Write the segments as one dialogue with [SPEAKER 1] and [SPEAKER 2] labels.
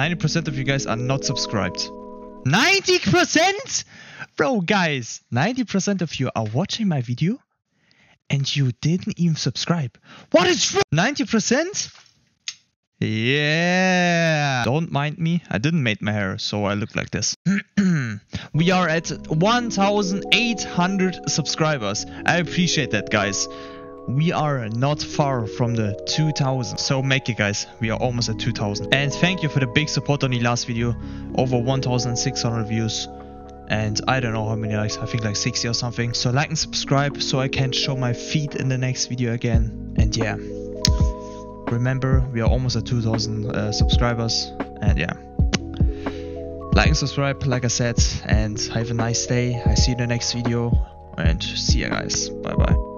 [SPEAKER 1] 90% of you guys are not subscribed. 90%? Bro, guys, 90% of you are watching my video and you didn't even subscribe. What is wrong? 90%? Yeah. Don't mind me. I didn't make my hair, so I look like this. we are at 1,800 subscribers. I appreciate that, guys. We are not far from the 2000. So make it, guys. We are almost at 2000. And thank you for the big support on the last video. Over 1,600 views. And I don't know how many likes. I think like 60 or something. So like and subscribe so I can show my feet in the next video again. And yeah. Remember, we are almost at 2000 uh, subscribers. And yeah. Like and subscribe, like I said. And have a nice day. I see you in the next video. And see you guys. Bye bye.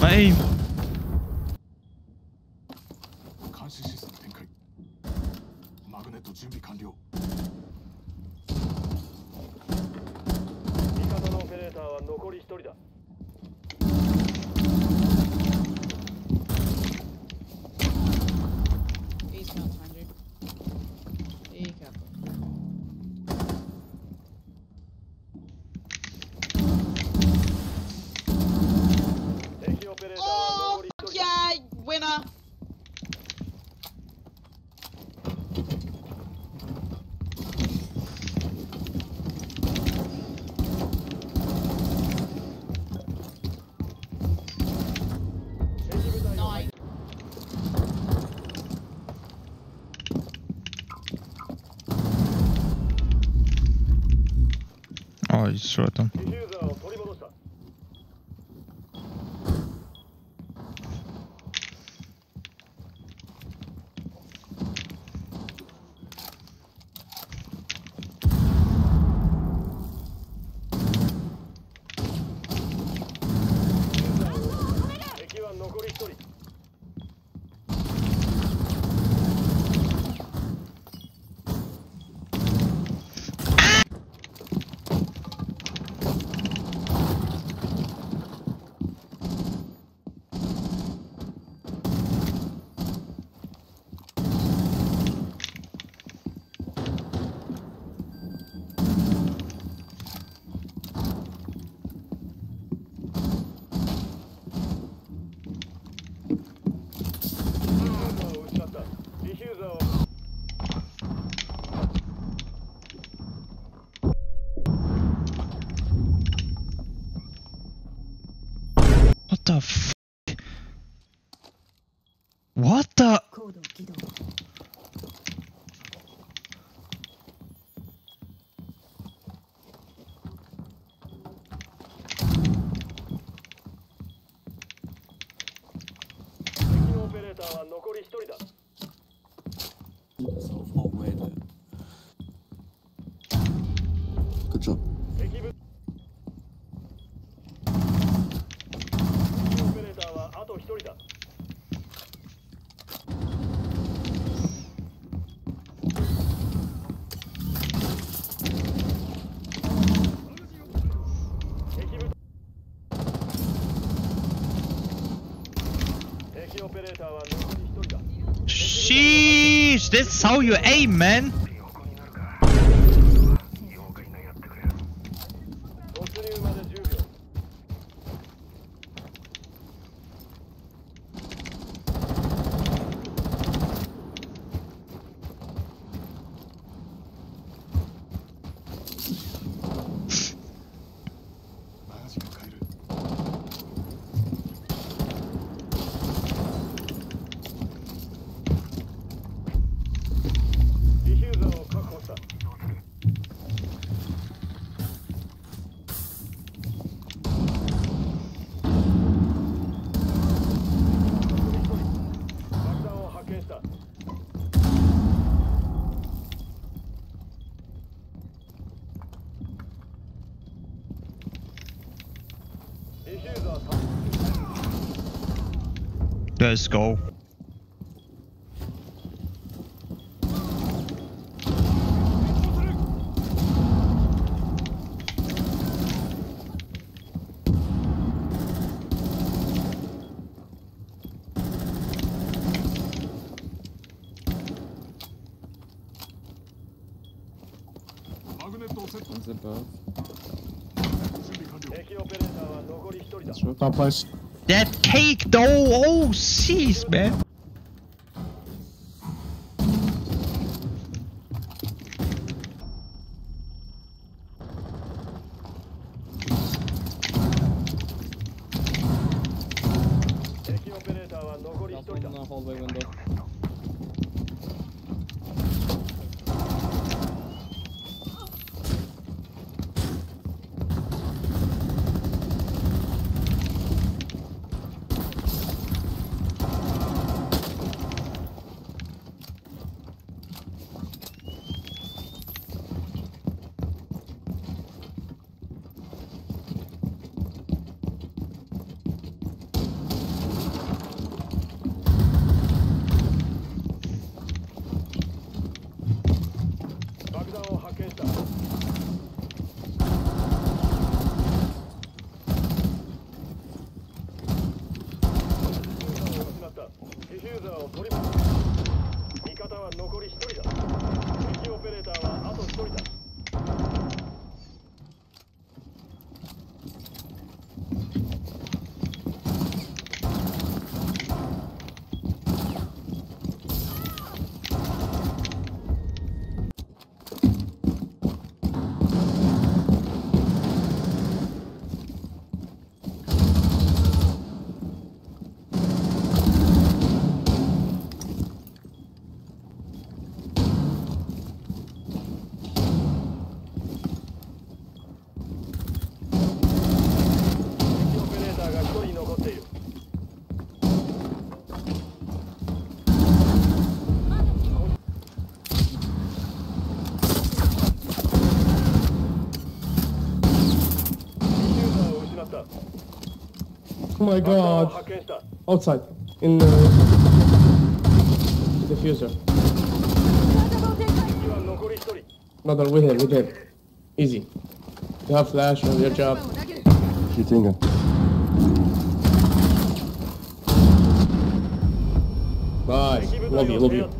[SPEAKER 1] My aim.
[SPEAKER 2] 監視システム展開。マグネット準備完了。
[SPEAKER 3] 味方のオペレーターは残り1人だ。
[SPEAKER 4] Eastbound 100. Oh,
[SPEAKER 1] you shot What the f What the
[SPEAKER 3] 残り一人だ。So far away there. Good job.
[SPEAKER 1] Sheesh, this is how you aim, man.
[SPEAKER 5] first goal.
[SPEAKER 6] Top place.
[SPEAKER 1] That cake though, oh jeez, man.
[SPEAKER 6] Oh my god. Outside. In uh, the diffuser. Another, we're here, we're here. Easy. You have flash on your job.
[SPEAKER 7] Shooting
[SPEAKER 3] him. Bye.
[SPEAKER 6] Love you, love you.